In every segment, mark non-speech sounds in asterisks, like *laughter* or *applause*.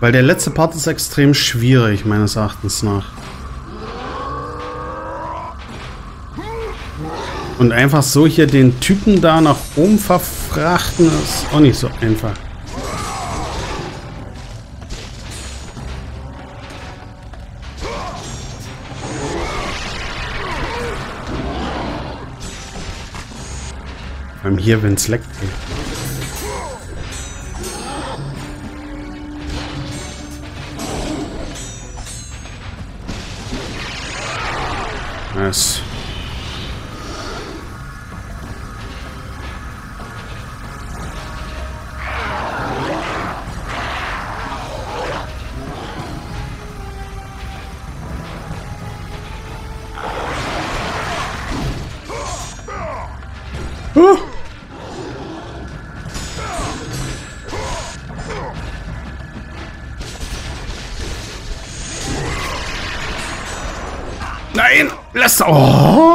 Weil der letzte Part ist extrem schwierig, meines Erachtens nach. Und einfach so hier den Typen da nach oben verfrachten, ist auch nicht so einfach. Vor allem hier, wenn es leckt. Nice. Nein! Ồ!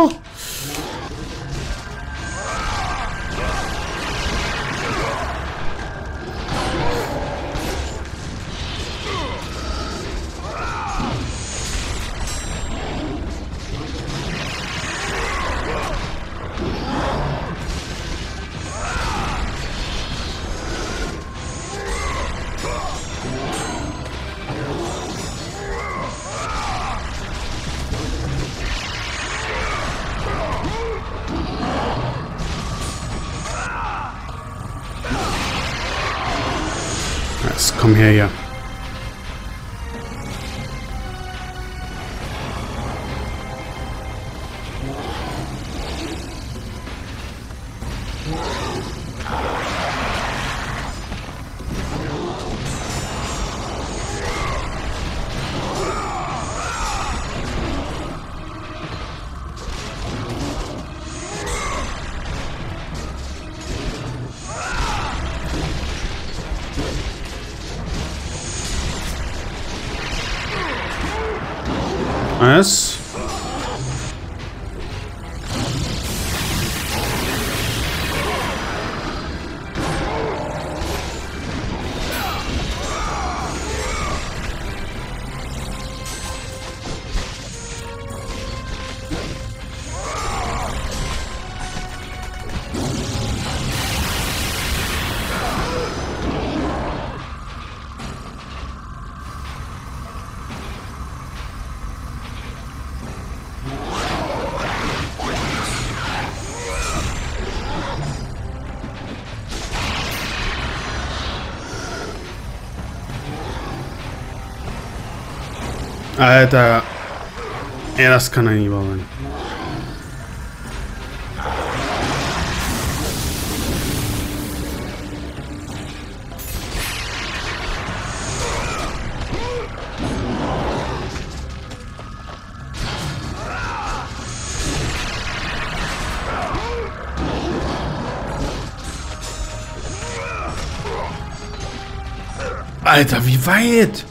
Oh! Jetzt komm Alter. Ja, das kann ein Lieber sein. Alter, wie weit?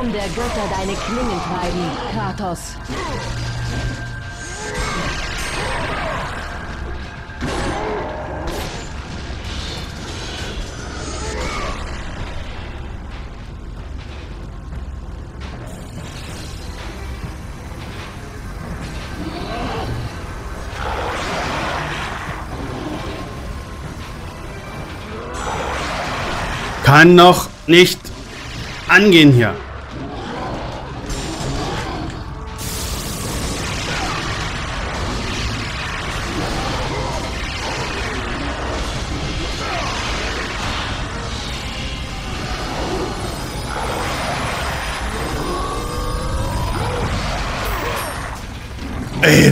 Zorn der Götter deine Klingen treiben, Kratos. Kann noch nicht angehen hier.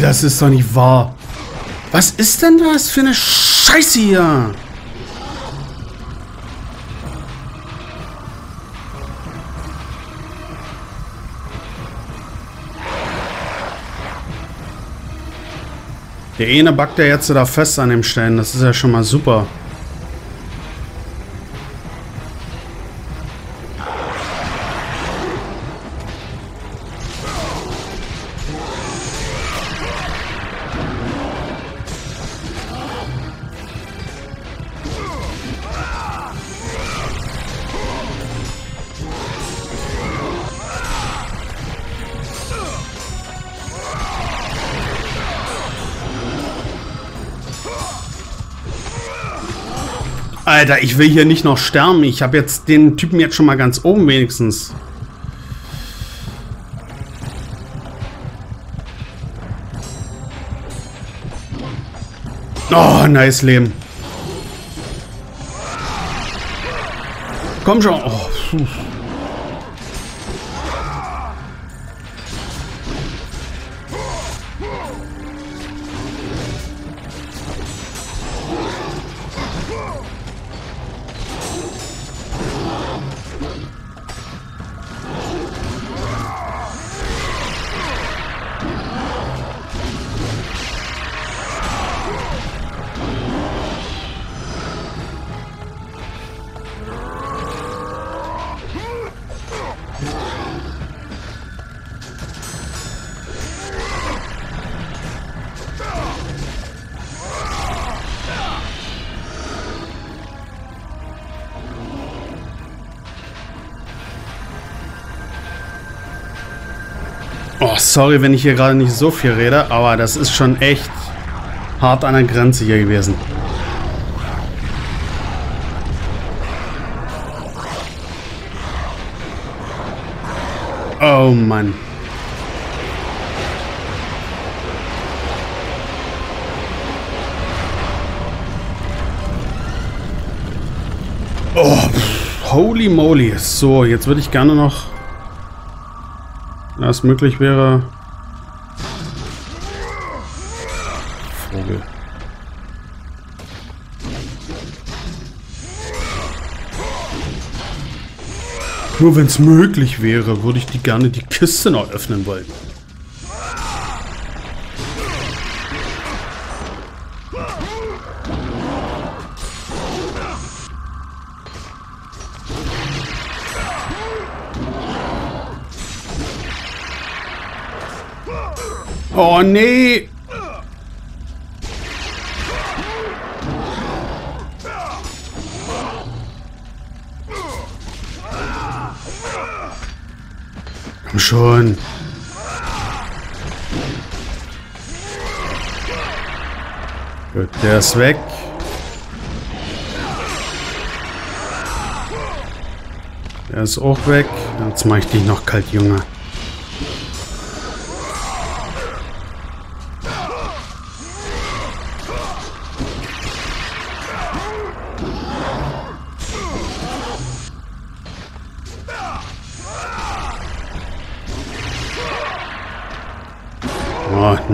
Das ist doch nicht wahr. Was ist denn das für eine Scheiße hier? Der eine backt ja jetzt da fest an dem Stellen. Das ist ja schon mal super. Alter, ich will hier nicht noch sterben. Ich habe jetzt den Typen jetzt schon mal ganz oben wenigstens. Oh, nice Leben. Komm schon. Oh, sorry, wenn ich hier gerade nicht so viel rede, aber das ist schon echt hart an der Grenze hier gewesen. Oh Mann. Oh, holy moly. So, jetzt würde ich gerne noch es möglich wäre. Vogel. Nur wenn es möglich wäre, würde ich die gerne die Kiste noch öffnen wollen. Oh nee! Komm schon. Gut, der ist weg. Der ist auch weg. Jetzt mache ich dich noch kalt, Junge.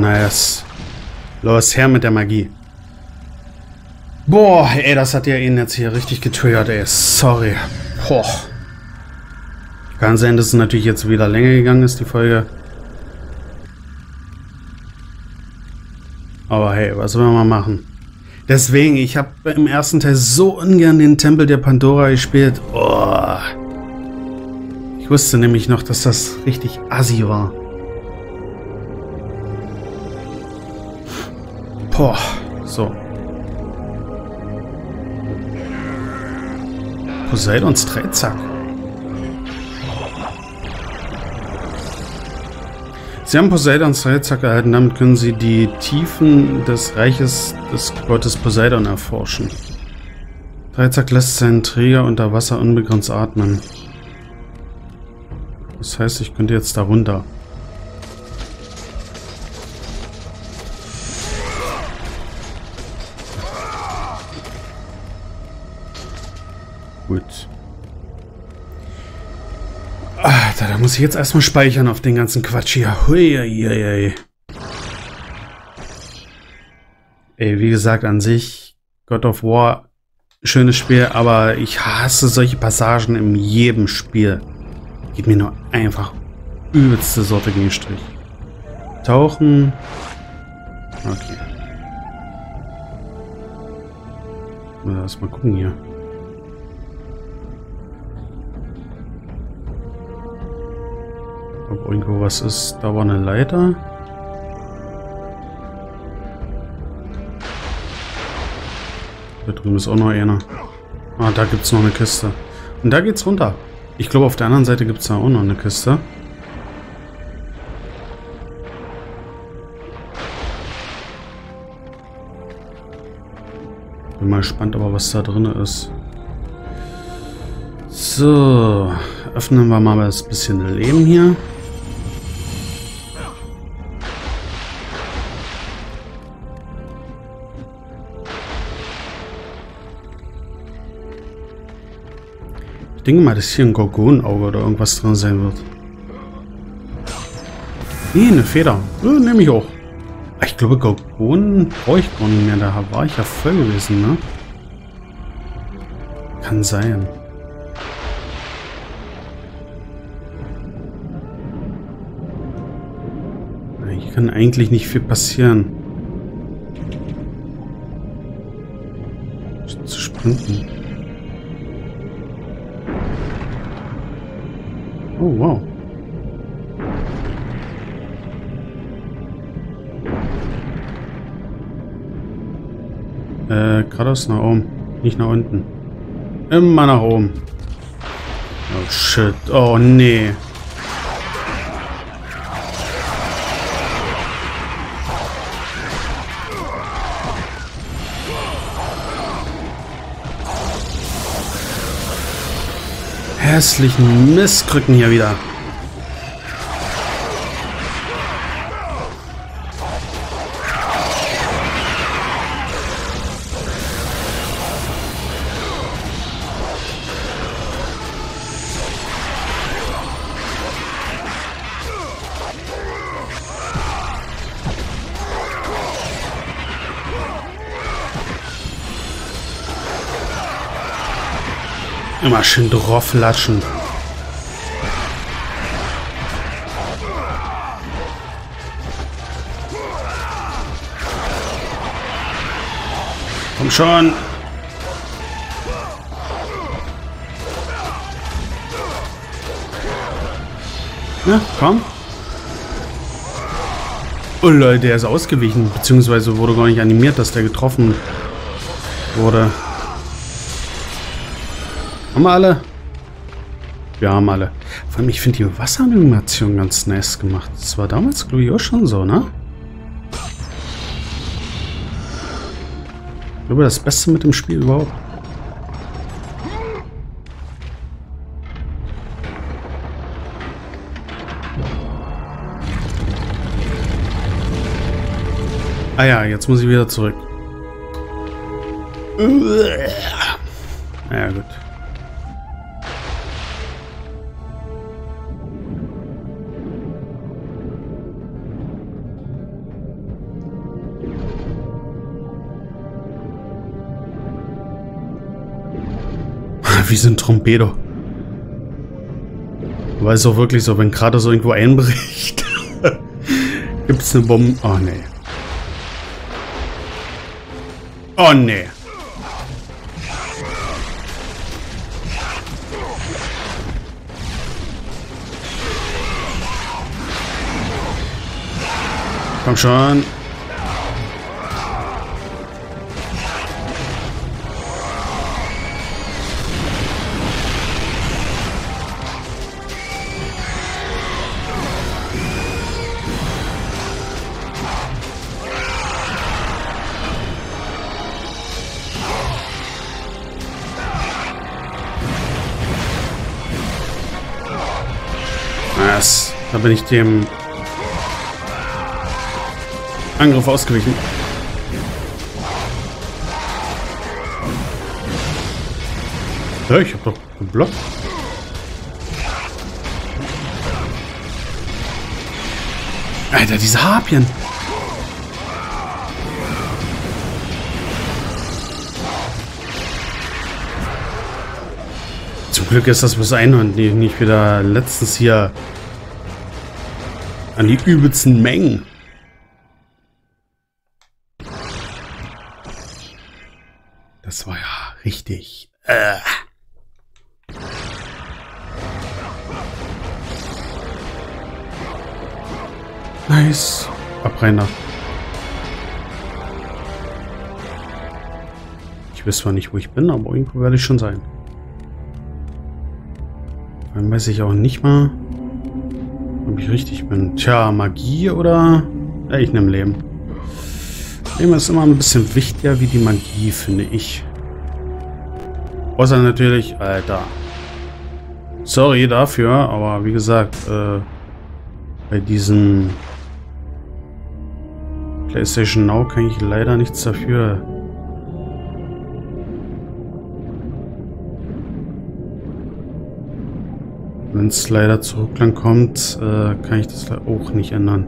Nice. Los, her mit der Magie. Boah, ey, das hat ja ihn jetzt hier richtig getriggert, ey. Sorry. Boah. Kann sein, dass es natürlich jetzt wieder länger gegangen ist, die Folge. Aber hey, was wollen wir machen? Deswegen, ich habe im ersten Teil so ungern den Tempel der Pandora gespielt. Oh. Ich wusste nämlich noch, dass das richtig assi war. Boah, so. Poseidons Dreizack. Sie haben Poseidons Dreizack erhalten, damit können Sie die Tiefen des Reiches des Gottes Poseidon erforschen. Dreizack lässt seinen Träger unter Wasser unbegrenzt atmen. Das heißt, ich könnte jetzt da runter. Muss ich jetzt erstmal speichern auf den ganzen Quatsch hier. Hui, hui, hui. Ey, wie gesagt, an sich, God of War, schönes Spiel, aber ich hasse solche Passagen in jedem Spiel. Geht mir nur einfach übelste Sorte gegen Strich. Tauchen. Okay. Mal gucken hier. Irgendwo was ist. Da war eine Leiter. Da drüben ist auch noch einer. Ah, da gibt es noch eine Kiste. Und da geht's runter. Ich glaube, auf der anderen Seite gibt es da auch noch eine Kiste. Bin mal gespannt, aber was da drin ist. So, öffnen wir mal das bisschen Leben hier. Denke mal, dass hier ein Gorgonauge oder irgendwas drin sein wird. Nee, eine Feder. Ja, nehme ich auch. Ich glaube, Gorgonen brauche ich gar nicht mehr. Da war ich ja voll gewesen, ne? Kann sein. Hier kann eigentlich nicht viel passieren. Zu sprinten. Oh, wow. Äh, geradeaus nach oben. Nicht nach unten. Immer nach oben. Oh, shit. Oh, nee. Hässlichen Mistkrücken hier wieder. Immer schön drauf latschen. Komm schon. Na, komm. Oh Leute, der ist ausgewichen, beziehungsweise wurde gar nicht animiert, dass der getroffen wurde. Haben wir alle? Wir haben alle. Vor allem, ich finde die Wasseranimation ganz nice gemacht. Das war damals, glaube ich, auch schon so, ne? Ich glaube, das Beste mit dem Spiel überhaupt. Ah ja, jetzt muss ich wieder zurück. Ja, gut. Wie so ein Trompeter. Weil es auch wirklich so, wenn gerade so irgendwo einbricht, *laughs* gibt es eine Bombe. Oh nee. Oh nee. Komm schon. Bin ich dem Angriff ausgewichen. Ja, ich hab doch geblockt. Alter, diese Harpien. Zum Glück ist das bloß ein und nicht wieder letztens hier an die übelsten Mengen. Das war ja richtig. Äh. Nice. Abrenner. Ich weiß zwar nicht, wo ich bin, aber irgendwo werde ich schon sein. Dann weiß ich auch nicht mal, ob ich richtig bin. Tja, Magie oder... Ja, ich nehme Leben. Leben ist immer ein bisschen wichtiger wie die Magie, finde ich. Außer natürlich, Alter. Sorry dafür, aber wie gesagt, äh, bei diesem PlayStation Now kann ich leider nichts dafür. Wenn es leider zurück dann kommt, äh, kann ich das auch nicht ändern.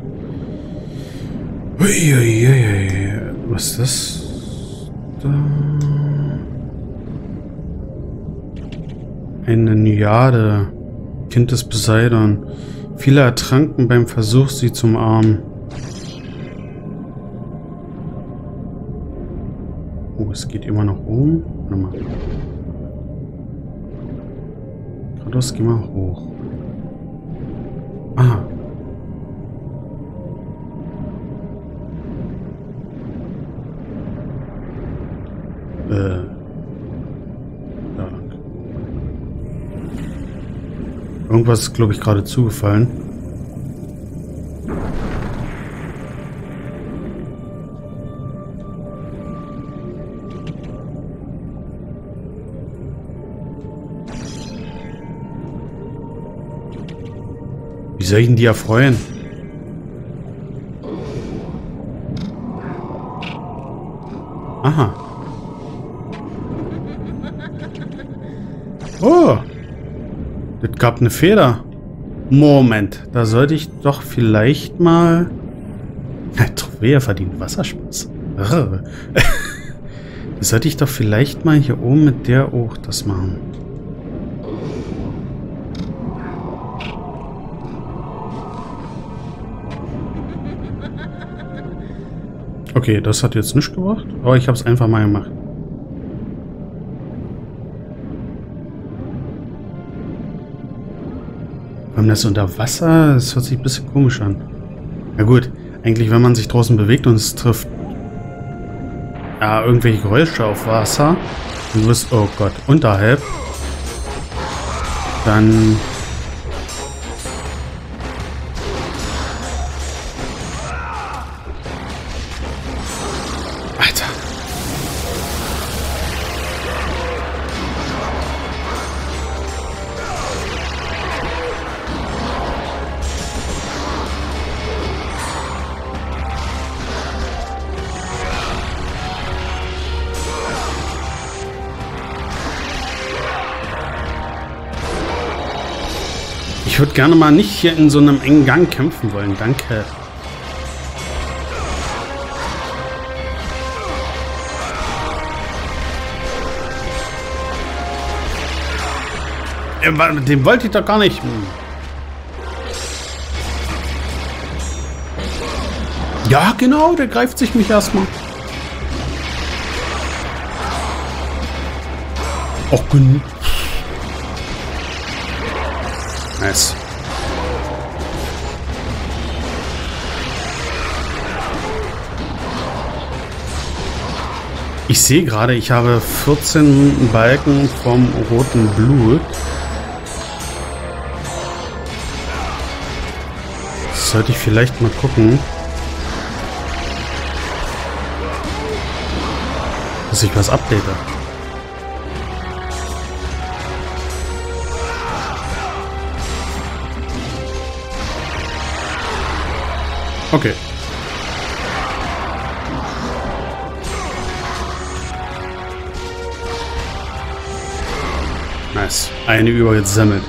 Uiuiui. Was ist das? Da. Eine Nyade. Kind des Poseidon. Viele ertranken beim Versuch, sie zum umarmen. Oh, es geht immer noch oben. Warte mal. Kratos, geh mal hoch. Ah. Äh. Da. Irgendwas ist, glaube ich, gerade zugefallen. Wie soll ich denn die erfreuen? Aha. Oh. Das gab eine Feder. Moment, da sollte ich doch vielleicht mal... *laughs* Trophäe verdient Wasserspaß. *laughs* Das sollte ich doch vielleicht mal hier oben mit der auch das machen. Okay, das hat jetzt nichts gebracht, aber ich habe es einfach mal gemacht. Warum das unter Wasser? Das hört sich ein bisschen komisch an. Na gut, eigentlich wenn man sich draußen bewegt und es trifft ja, irgendwelche Geräusche auf Wasser und du bist, oh Gott, unterhalb, dann Ich würde gerne mal nicht hier in so einem engen Gang kämpfen wollen. Danke. Äh, Den wollte ich doch gar nicht. Hm. Ja, genau, der greift sich mich erstmal. Auch genug. Nice. Ich sehe gerade, ich habe 14 Balken vom roten Blut. Sollte ich vielleicht mal gucken. Dass ich was update. Okay. Nice. Eine übergesammelt.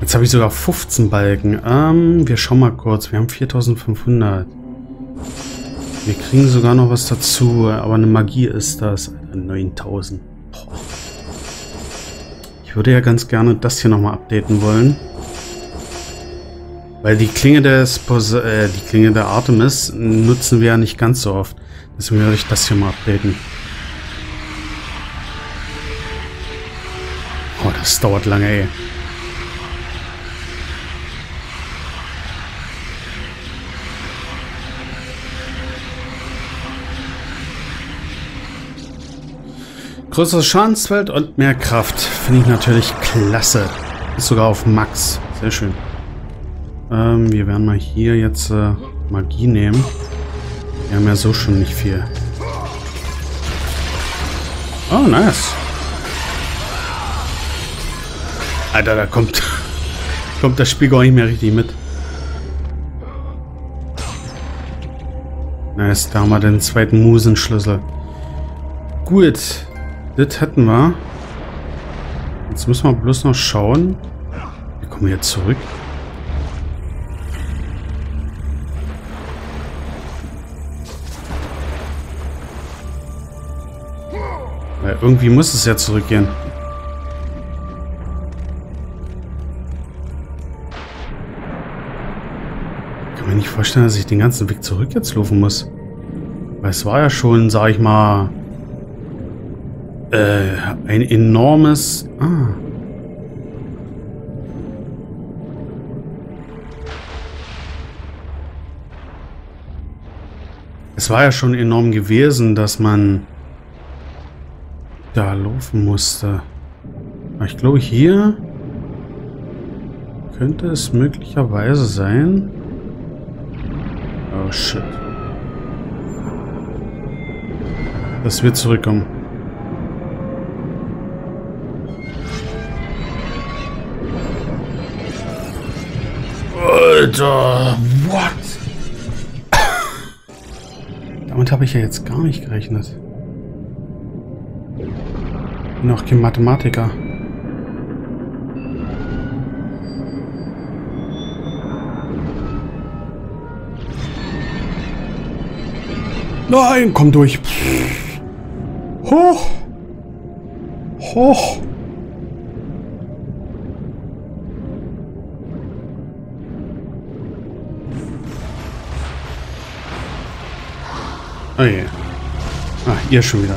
Jetzt habe ich sogar 15 Balken. Ähm, wir schauen mal kurz. Wir haben 4500. Wir kriegen sogar noch was dazu. Aber eine Magie ist das. Alter, 9000. Boah. Ich würde ja ganz gerne das hier nochmal updaten wollen. Weil die Klinge des Pose äh, die Klinge der Artemis nutzen wir ja nicht ganz so oft. Deswegen werde ich das hier mal updaten. Oh, das dauert lange, ey. Größeres Schadensfeld und mehr Kraft. Finde ich natürlich klasse. Ist sogar auf Max. Sehr schön. Ähm, wir werden mal hier jetzt äh, Magie nehmen. Wir haben ja so schon nicht viel. Oh, nice. Alter, da kommt, *laughs* kommt das Spiel gar nicht mehr richtig mit. Nice, da haben wir den zweiten Musenschlüssel. Gut, das hätten wir. Jetzt müssen wir bloß noch schauen. Wir kommen jetzt zurück. Weil irgendwie muss es ja zurückgehen. Ich kann mir nicht vorstellen, dass ich den ganzen Weg zurück jetzt laufen muss. Weil es war ja schon, sag ich mal, äh, ein enormes... Ah. Es war ja schon enorm gewesen, dass man da laufen musste. Ich glaube, hier könnte es möglicherweise sein. Oh, shit. Dass wir zurückkommen. Alter, what? *coughs* Damit habe ich ja jetzt gar nicht gerechnet. Bin auch kein Mathematiker. Nein, komm durch. Hoch. Hoch. Oh je. Ah, ihr schon wieder.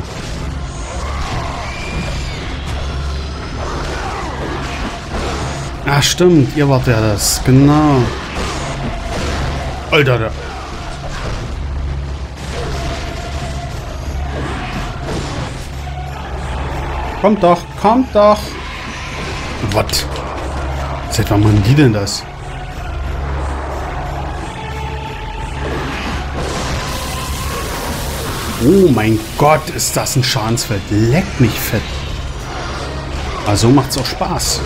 Ah, stimmt. Ihr wart ja das. Genau. Alter, da. Kommt doch, kommt doch. Was? Seit wann machen die denn das? Oh mein Gott, ist das ein Schadensfeld. Leck mich fett. Also macht's auch Spaß.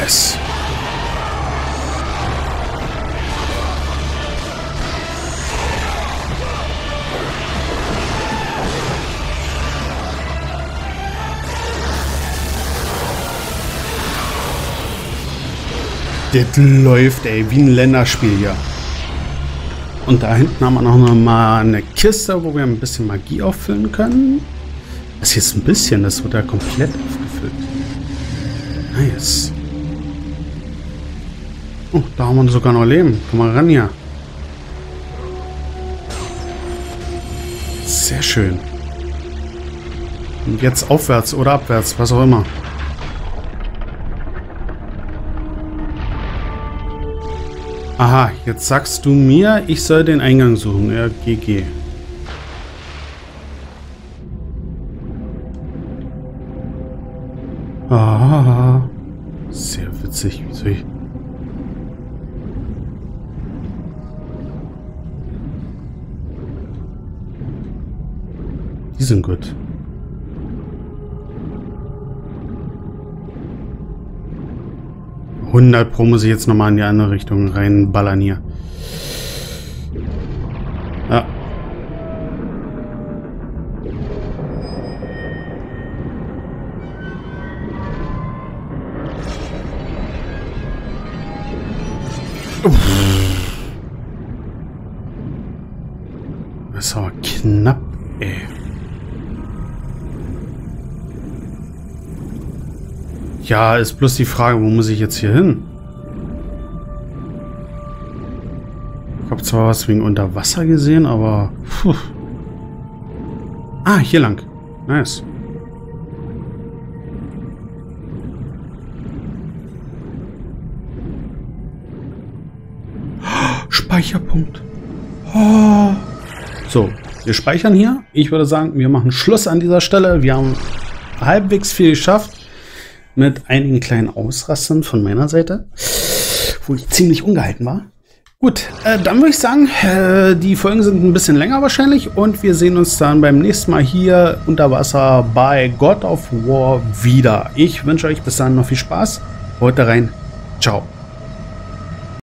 Nice. Das läuft, ey, wie ein Länderspiel hier. Und da hinten haben wir noch mal eine Kiste, wo wir ein bisschen Magie auffüllen können. Das ist ein bisschen, das wird ja komplett aufgefüllt. Nice. Oh, da haben wir sogar noch Leben. Komm mal ran hier. Sehr schön. Und jetzt aufwärts oder abwärts, was auch immer. Aha, jetzt sagst du mir, ich soll den Eingang suchen. Ja, GG. Ah, sehr witzig. Wie soll ich... Die sind gut. Hundert Pro muss ich jetzt nochmal in die andere Richtung reinballern hier. Ja. Das Ja, ist bloß die Frage, wo muss ich jetzt hier hin? Ich habe zwar was wegen Unterwasser gesehen, aber... Puh. Ah, hier lang. Nice. Speicherpunkt. Oh. So, wir speichern hier. Ich würde sagen, wir machen Schluss an dieser Stelle. Wir haben halbwegs viel geschafft. Mit einigen kleinen Ausrastern von meiner Seite. wo ich ziemlich ungehalten war. Gut, äh, dann würde ich sagen, äh, die Folgen sind ein bisschen länger wahrscheinlich und wir sehen uns dann beim nächsten Mal hier unter Wasser bei God of War wieder. Ich wünsche euch bis dahin noch viel Spaß. Heute rein. Ciao.